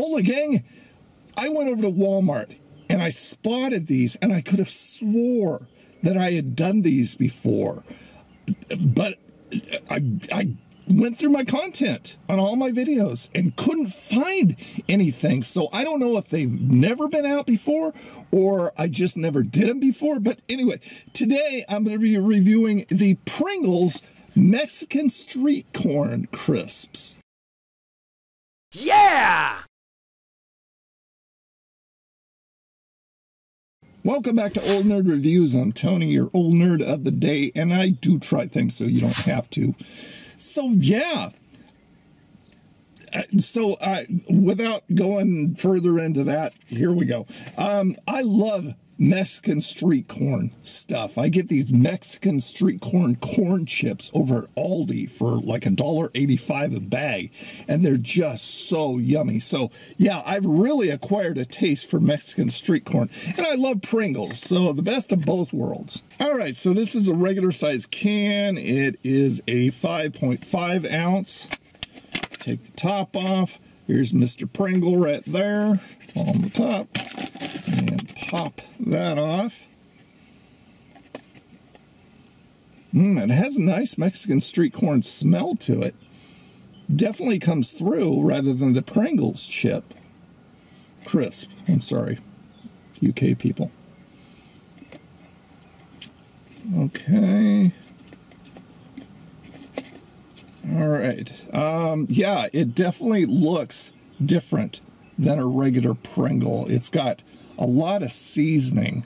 Hola gang, I went over to Walmart and I spotted these and I could have swore that I had done these before. But I, I went through my content on all my videos and couldn't find anything. So I don't know if they've never been out before or I just never did them before. But anyway, today I'm going to be reviewing the Pringles Mexican Street Corn Crisps. Yeah! Welcome back to Old Nerd Reviews. I'm Tony, your old nerd of the day, and I do try things so you don't have to. So, yeah. Uh, so, without going further into that, here we go. Um, I love Mexican street corn stuff. I get these Mexican street corn corn chips over at Aldi for like a dollar eighty-five a bag, and they're just so yummy. So yeah, I've really acquired a taste for Mexican street corn, and I love Pringles. So the best of both worlds. All right, so this is a regular size can. It is a 5.5 ounce. Take the top off. Here's Mr. Pringle right there on the top and pop that off. Mmm, it has a nice Mexican street corn smell to it. Definitely comes through rather than the Pringles chip. Crisp, I'm sorry, UK people. Okay. All right. Um, yeah, it definitely looks different than a regular Pringle. It's got a lot of seasoning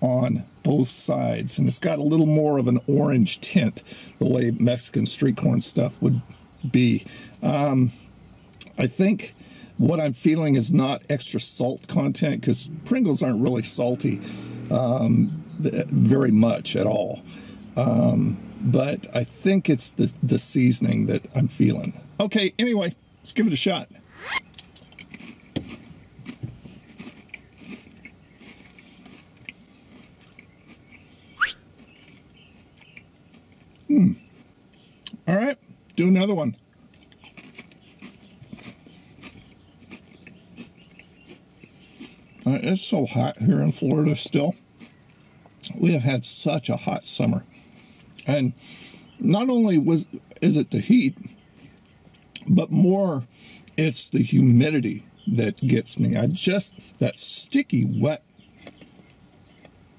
on both sides, and it's got a little more of an orange tint, the way Mexican street corn stuff would be. Um, I think what I'm feeling is not extra salt content because Pringles aren't really salty um, very much at all. Um, but I think it's the, the seasoning that I'm feeling. Okay, anyway, let's give it a shot. All right, do another one. Uh, it's so hot here in Florida still. We have had such a hot summer. And not only was is it the heat, but more it's the humidity that gets me. I just, that sticky, wet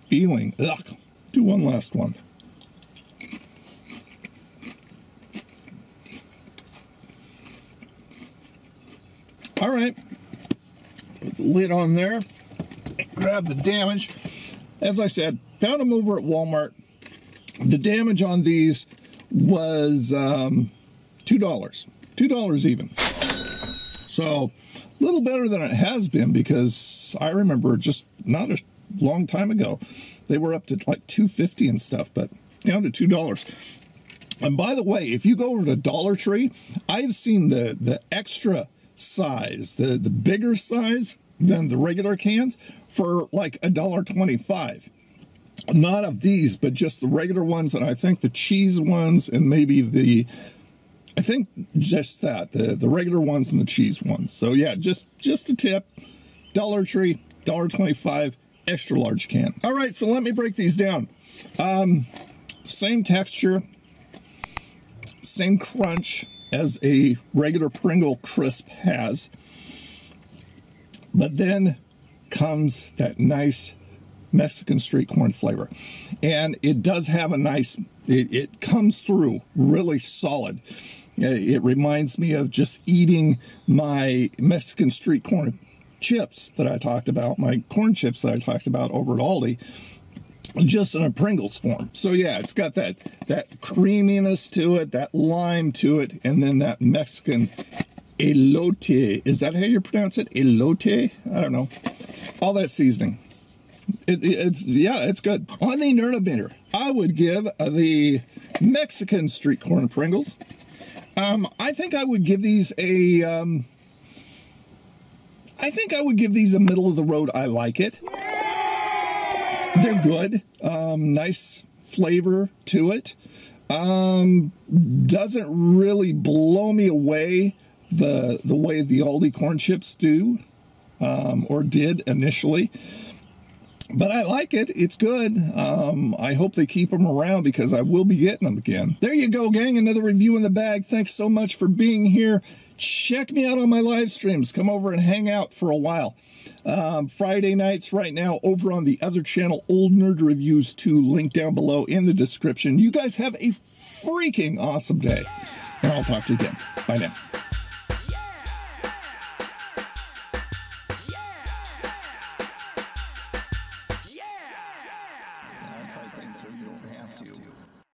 feeling. Ugh. Do one last one. All right, put the lid on there, grab the damage. As I said, found them over at Walmart. The damage on these was um, $2, $2 even. So a little better than it has been because I remember just not a long time ago, they were up to like 250 and stuff, but down to $2. And by the way, if you go over to Dollar Tree, I've seen the, the extra size, the, the bigger size than the regular cans for like a dollar twenty-five. Not of these, but just the regular ones, and I think the cheese ones and maybe the I think just that, the, the regular ones and the cheese ones. So yeah, just just a tip. Dollar Tree, dollar twenty-five, extra large can. All right, so let me break these down. Um, same texture, same crunch, as a regular Pringle crisp has. But then comes that nice Mexican street corn flavor. And it does have a nice, it, it comes through really solid. Uh, it reminds me of just eating my Mexican street corn chips that I talked about, my corn chips that I talked about over at Aldi just in a Pringles form. So yeah, it's got that, that creaminess to it, that lime to it, and then that Mexican elote. Is that how you pronounce it? Elote? I don't know. All that seasoning. It, it's yeah, it's good. On the Nerdometer, I would give the Mexican street corn Pringles. Um, I think I would give these a. Um, I think I would give these a middle of the road. I like it. They're good. Um, nice flavor to it. Um, doesn't really blow me away the the way the Aldi corn chips do, um, or did initially. But I like it. It's good. Um, I hope they keep them around because I will be getting them again. There you go, gang. Another review in the bag. Thanks so much for being here. Check me out on my live streams. Come over and hang out for a while. Um, Friday nights right now over on the other channel, Old Nerd Reviews 2, link down below in the description. You guys have a freaking awesome day. And I'll talk to you again. Bye now.